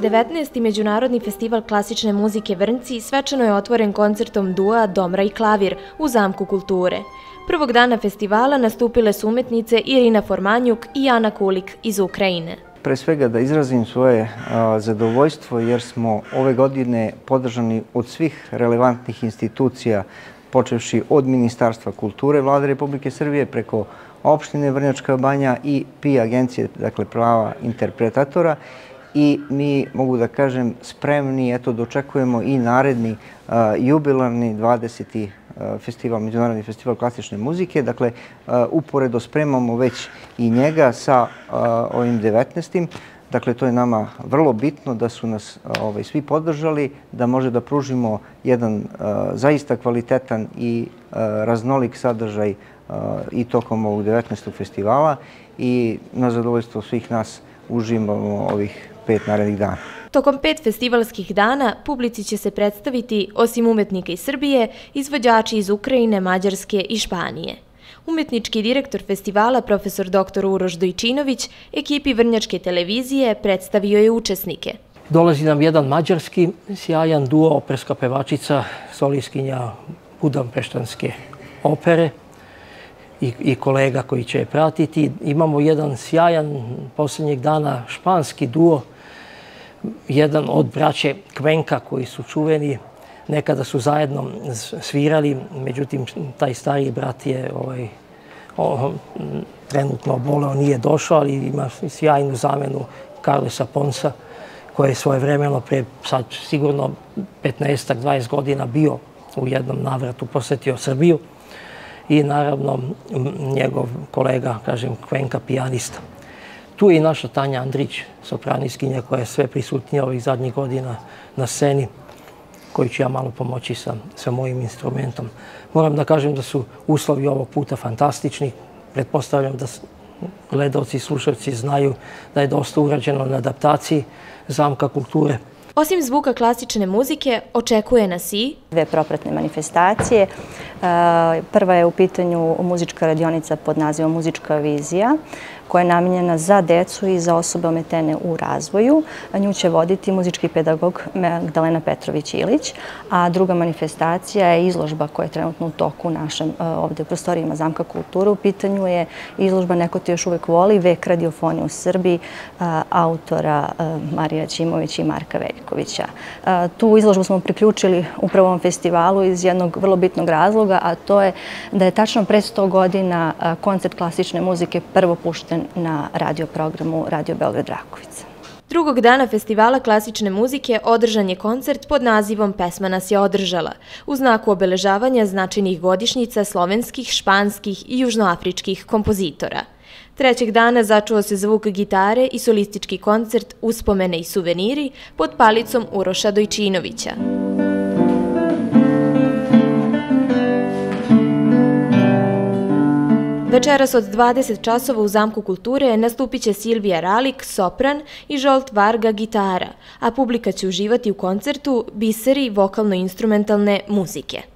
19. Međunarodni festival klasične muzike Vrnci svečano je otvoren koncertom Dua, Domra i Klavir u Zamku kulture. Prvog dana festivala nastupile su umetnice Irina Formanjuk i Ana Kulik iz Ukrajine. Pre svega da izrazim svoje zadovoljstvo jer smo ove godine podržani od svih relevantnih institucija počevši od Ministarstva kulture Vlade Republike Srbije preko opštine Vrnjačka banja i PI agencije, dakle prava interpretatora i mi, mogu da kažem, spremni, eto, dočekujemo i naredni jubilarni 20. festival, Međunarodni festival klasične muzike. Dakle, uporedo spremamo već i njega sa ovim 19. Dakle, to je nama vrlo bitno da su nas ovaj, svi podržali, da može da pružimo jedan zaista kvalitetan i raznolik sadržaj i tokom ovog 19. festivala i na zadovoljstvo svih nas uživamo ovih pet narednih dana. Tokom pet festivalskih dana publici će se predstaviti, osim umetnika iz Srbije, izvođači iz Ukrajine, Mađarske i Španije. Umetnički direktor festivala, profesor dr. Uroš Dojčinović, ekipi Vrnjačke televizije predstavio je učesnike. Dolazi nam jedan mađarski sjajan duo, operska pevačica, soliskinja Budampeštanske opere i kolega koji će je pratiti. Imamo jedan sjajan posljednjeg dana španski duo, jedan od braće Kvenka koji su čuveni, nekada su zajedno svirali, međutim taj stariji brat je ovaj, trenutno oboleo, nije došao, ali ima sjajnu zamenu Carlesa Ponsa, koji je svoje vremeno pre sad sigurno 15-20 godina bio u jednom navratu, posjetio Srbiju i naravno njegov kolega, kažem, Kvenka, pijanista. Tu je i naša Tanja Andrić, sopraniskinja koja je sve prisutnija ovih zadnjih godina na sceni, koji ću ja malo pomoći sa, sa mojim instrumentom. Moram da kažem da su uslovi ovog puta fantastični. Pretpostavljam da gledalci i slušalci znaju da je dosta urađeno na adaptaciji zamka kulture. Osim zvuka klasične muzike, očekuje nas i... Dve propratne manifestacije. E, prva je u pitanju muzička radionica pod nazivom Muzička vizija koja je namijenjena za decu i za osobe ometene u razvoju. Nju će voditi muzički pedagog Magdalena Petrović-Ilić, a druga manifestacija je izložba koja je trenutno u toku našem e, ovde u prostorijima Zamka kulturu. U pitanju je izložba Neko te još uvek voli, vek radiofonije u Srbiji, e, autora e, Marija Ćimović i Marka Veljkovića. E, tu izložbu smo priključili u prvom festivalu iz jednog vrlo bitnog razloga, a to je da je tačno pre 100 godina koncert klasične muzike prvo pušten pušten na radioprogramu Radio Beograd Rakovica. Drugog dana festivala klasične muzike održan je koncert pod nazivom Pesma nas je održala, u znaku obeležavanja značajnih godišnjica slovenskih, španskih i južnoafričkih kompozitora. Trećeg dana začuo se zvuk gitare i solistički koncert Uspomene i suveniri pod palicom Uroša Dojčinovića. Večeras od 20 časova u Zamku kulture nastupit će Silvija Ralik, sopran i Žolt Varga, gitara, a publika će uživati u koncertu biseri vokalno-instrumentalne muzike.